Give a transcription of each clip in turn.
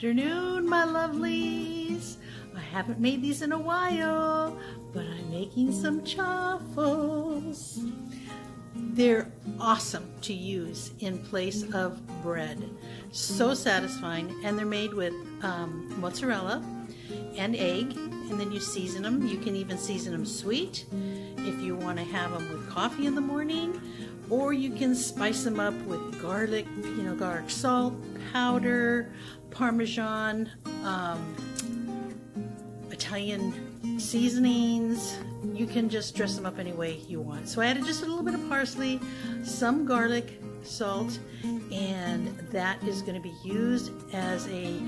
afternoon, my lovelies. I haven't made these in a while, but I'm making some chaffles. They're awesome to use in place of bread. So satisfying, and they're made with um, mozzarella and egg, and then you season them. You can even season them sweet if you want to have them with coffee in the morning, or you can spice them up with garlic, you know, garlic salt, powder, parmesan, um, Italian seasonings. You can just dress them up any way you want. So I added just a little bit of parsley, some garlic, salt, and that is going to be used as a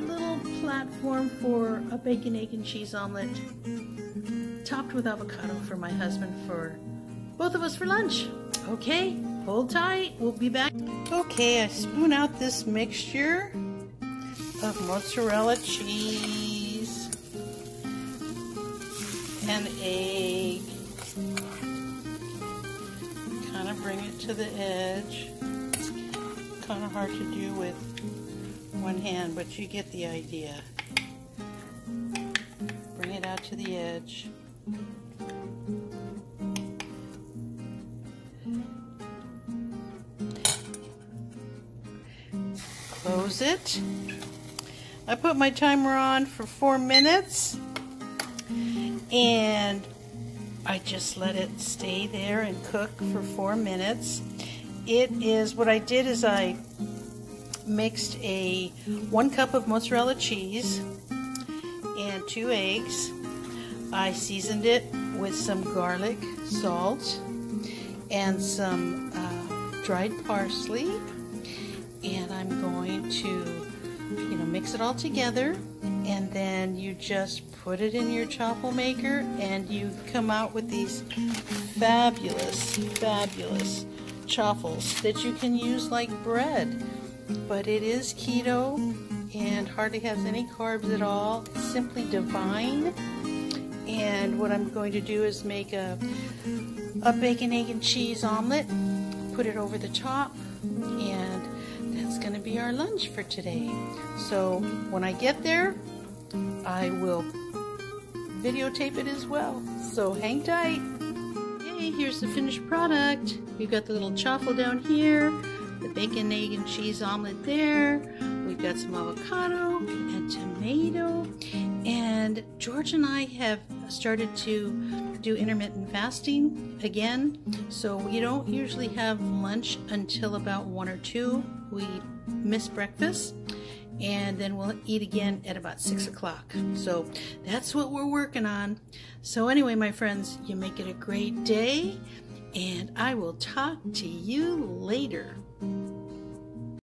little platform for a bacon, egg, and cheese omelet topped with avocado for my husband for both of us for lunch. Okay, hold tight. We'll be back. Okay, I spoon out this mixture of mozzarella cheese and egg. Kind of bring it to the edge. Kind of hard to do with one hand, but you get the idea. Bring it out to the edge. Close it. I put my timer on for four minutes and I just let it stay there and cook for four minutes. It is, what I did is I mixed a one cup of mozzarella cheese and two eggs. I seasoned it with some garlic, salt, and some uh, dried parsley. And I'm going to you know, mix it all together and then you just put it in your chaffle maker and you come out with these fabulous, fabulous chaffles that you can use like bread. But it is keto and hardly has any carbs at all. It's simply divine. And what I'm going to do is make a, a bacon, egg, and cheese omelet, put it over the top, and that's going to be our lunch for today. So when I get there, I will videotape it as well. So hang tight. Hey, here's the finished product. We've got the little chaffle down here, the bacon, egg, and cheese omelet there. We've got some avocado and tomato. And George and I have started to do intermittent fasting again. So we don't usually have lunch until about 1 or 2. We miss breakfast and then we'll eat again at about 6 o'clock. So that's what we're working on. So anyway, my friends, you make it a great day, and I will talk to you later.